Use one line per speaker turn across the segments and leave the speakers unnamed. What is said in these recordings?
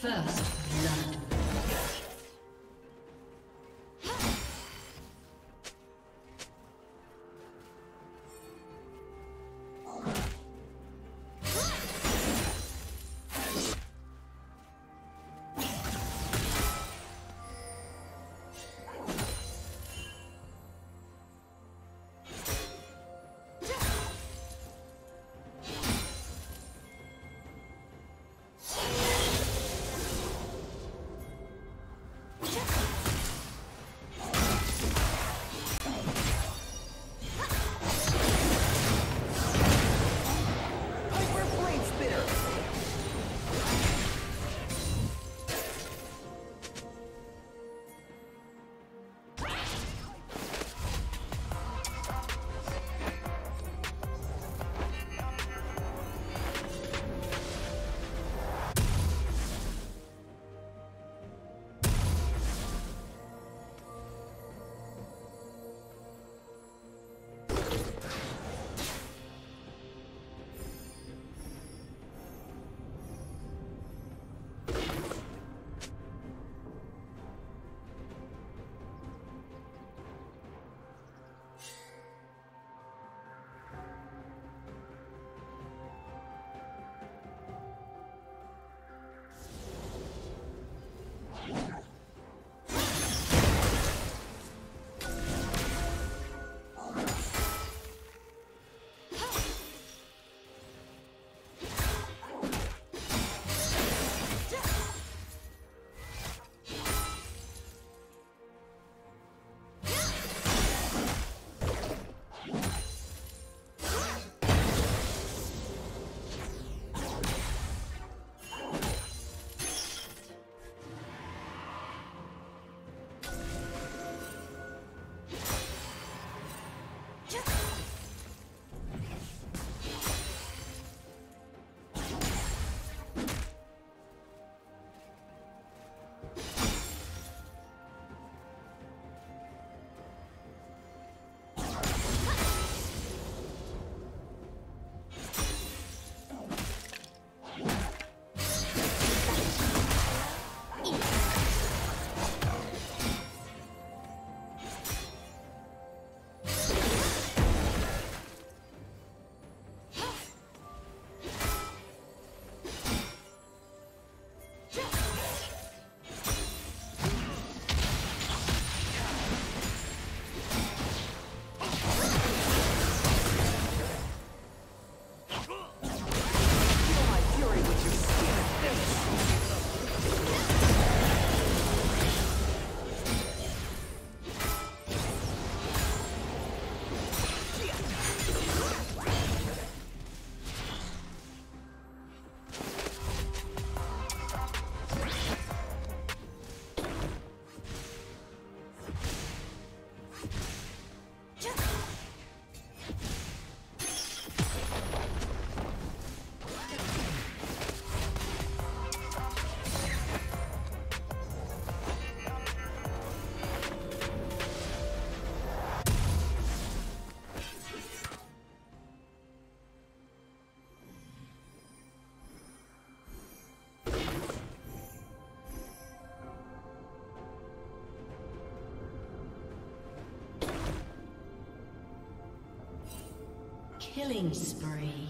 First Killing spree.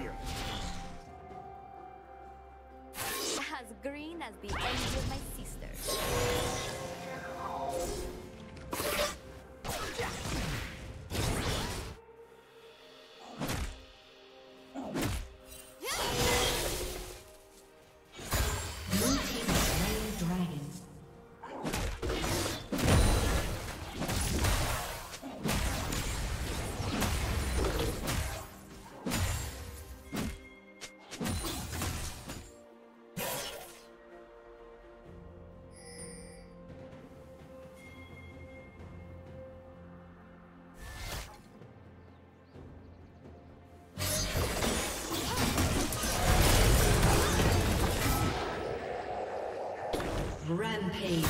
Barrier.
Rampage.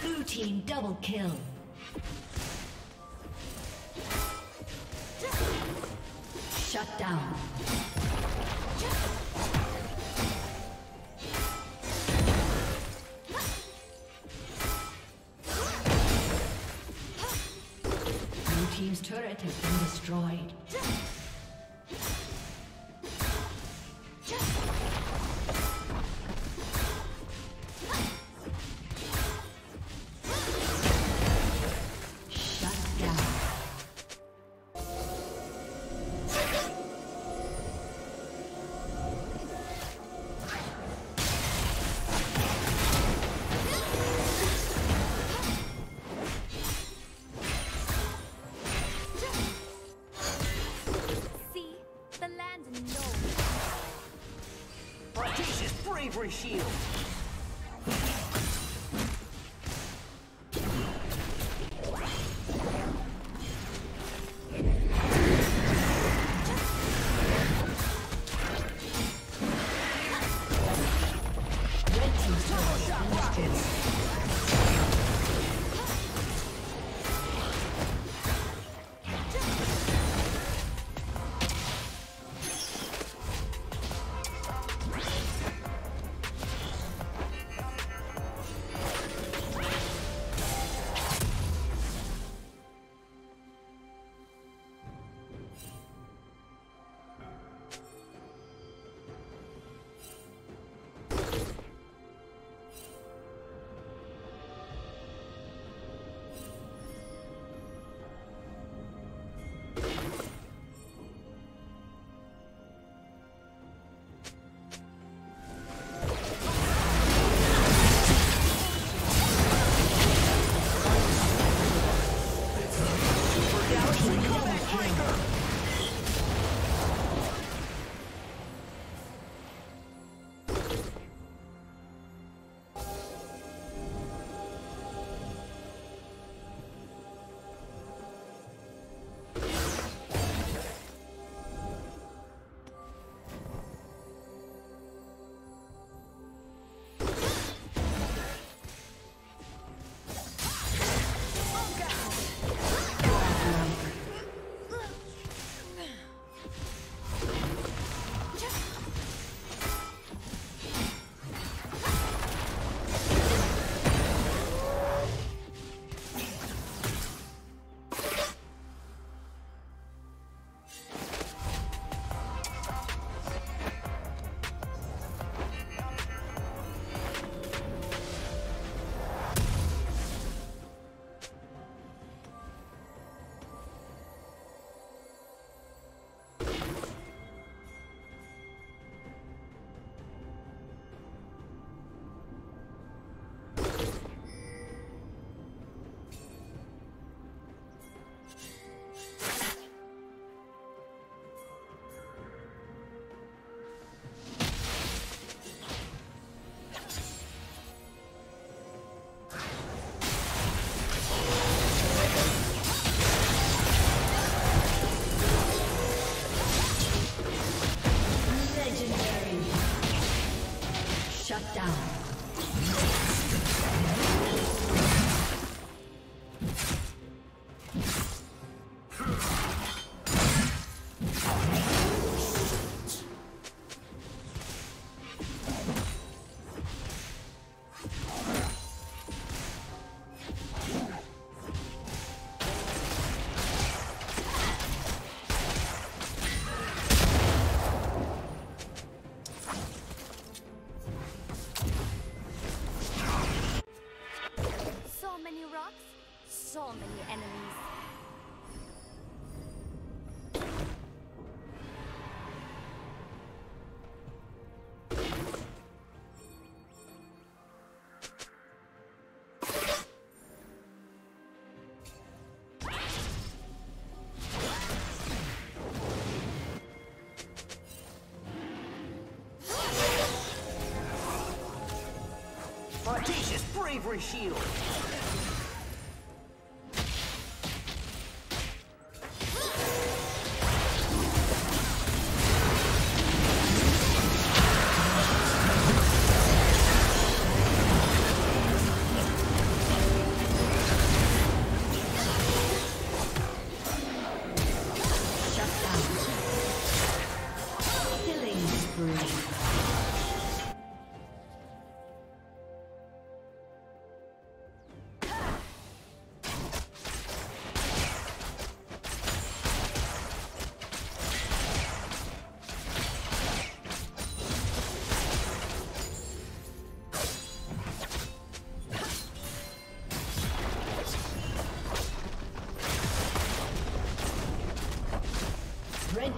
Blue team double kill. Shut down. Blue team's turret has been destroyed.
Bravery shield.
Bravery shield.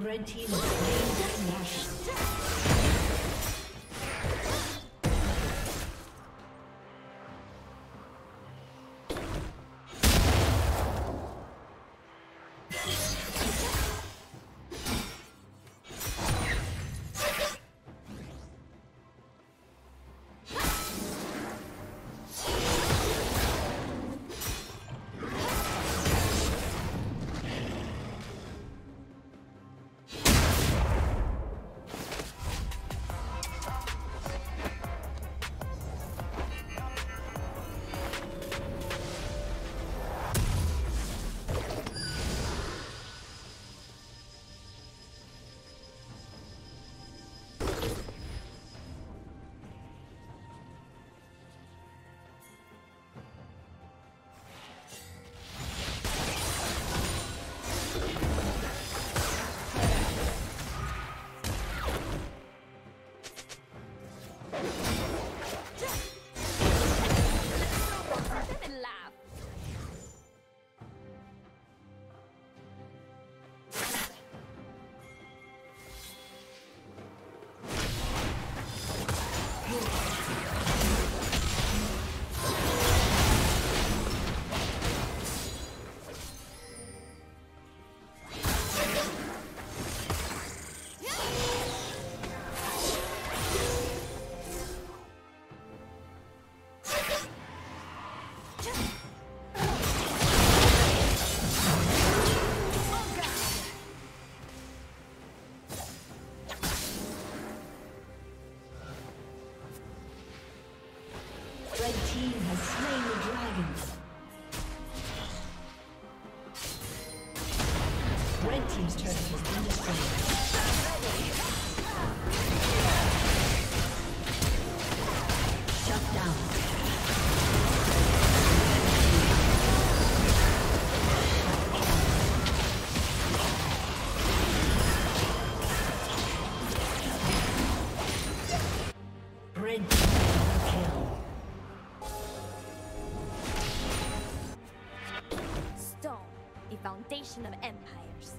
Red team foundation of empires.